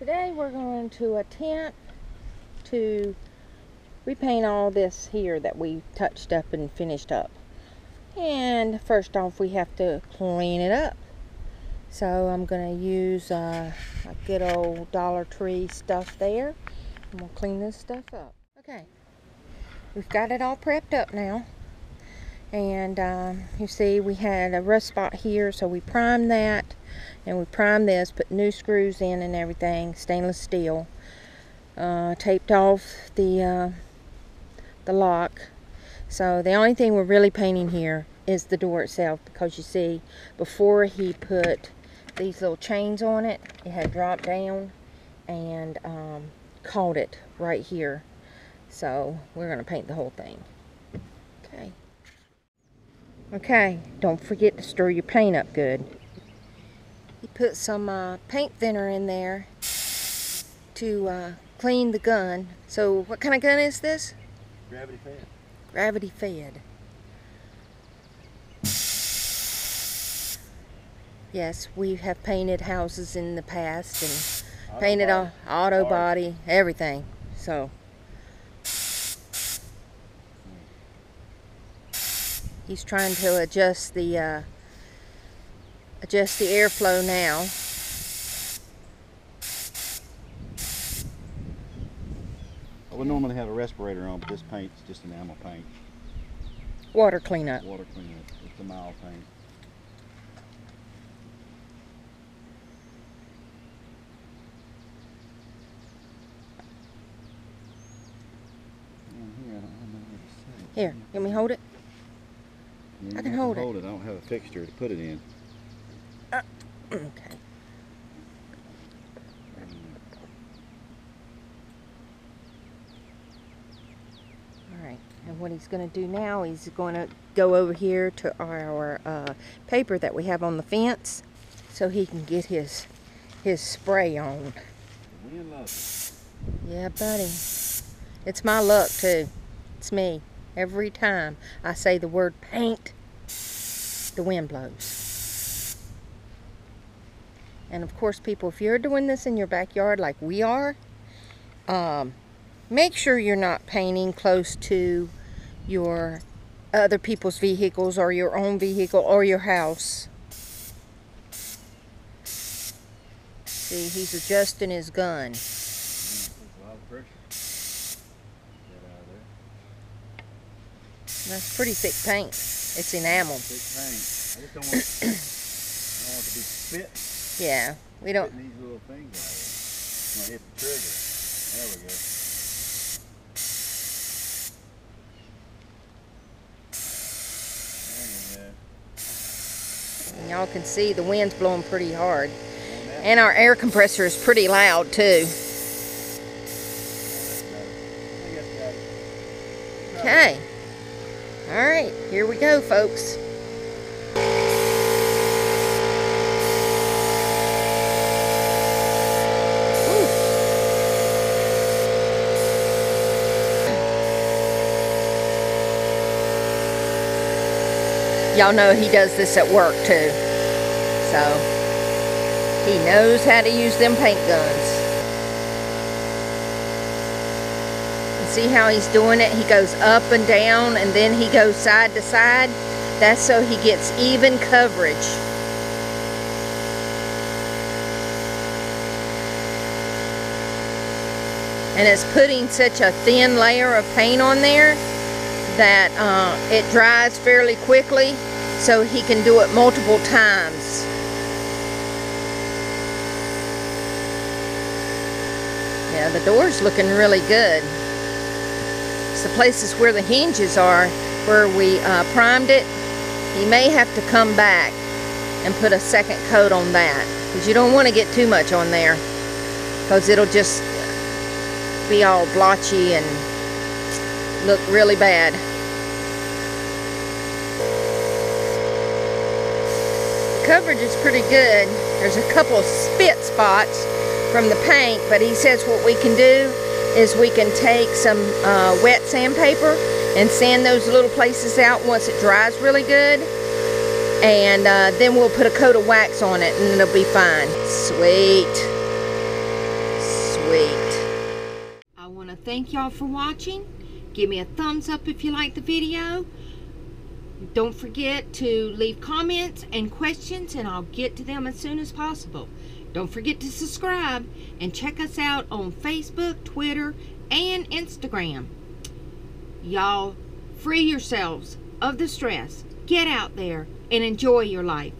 Today we're going to attempt to repaint all this here that we touched up and finished up. And first off we have to clean it up. So I'm going to use uh, a good old Dollar Tree stuff there. I'm going to clean this stuff up. Okay, we've got it all prepped up now. And um, you see we had a rust spot here so we primed that and we primed this, put new screws in and everything, stainless steel. Uh, taped off the uh, the lock. So the only thing we're really painting here is the door itself because you see before he put these little chains on it, it had dropped down and um, caught it right here. So we're going to paint the whole thing. Okay. Okay, don't forget to stir your paint up good. Put some uh, paint thinner in there to uh, clean the gun. So what kind of gun is this? Gravity fed. Gravity fed. Yes, we have painted houses in the past and Auto painted body. auto body, everything. So he's trying to adjust the uh, adjust the airflow now. I would normally have a respirator on, but this paint's just enamel paint. Water cleanup. Water cleanup. It's a mild paint. Here, I don't have nowhere to set it. Here, let me hold it. Yeah, I you can have to hold it. hold it. I don't have a fixture to put it in. Okay. All right, and what he's going to do now, he's going to go over here to our uh, paper that we have on the fence, so he can get his his spray on. Yeah, buddy. It's my luck too. It's me. Every time I say the word paint, the wind blows. And of course, people, if you're doing this in your backyard like we are, um, make sure you're not painting close to your other people's vehicles or your own vehicle or your house. See, he's adjusting his gun. That's pretty thick paint. It's enamel. Thick paint. I just don't want, I don't want it to be spit. Yeah, we don't. Hitting these little things out. I'm gonna hit the trigger. There we go. Y'all can see the wind's blowing pretty hard. And our air compressor is pretty loud too. I think that's got it. Okay. All right, here we go, folks. Y'all know he does this at work too. So he knows how to use them paint guns. See how he's doing it? He goes up and down and then he goes side to side. That's so he gets even coverage. And it's putting such a thin layer of paint on there that uh, it dries fairly quickly so he can do it multiple times. Yeah, the door's looking really good. It's the places where the hinges are, where we uh, primed it. He may have to come back and put a second coat on that. Because you don't want to get too much on there. Because it'll just be all blotchy and look really bad. Coverage is pretty good. There's a couple spit spots from the paint, but he says what we can do is we can take some uh, wet sandpaper and sand those little places out once it dries really good. And uh, then we'll put a coat of wax on it and it'll be fine. Sweet. sweet. I want to thank y'all for watching. Give me a thumbs up if you like the video. Don't forget to leave comments and questions and I'll get to them as soon as possible. Don't forget to subscribe and check us out on Facebook, Twitter, and Instagram. Y'all, free yourselves of the stress. Get out there and enjoy your life.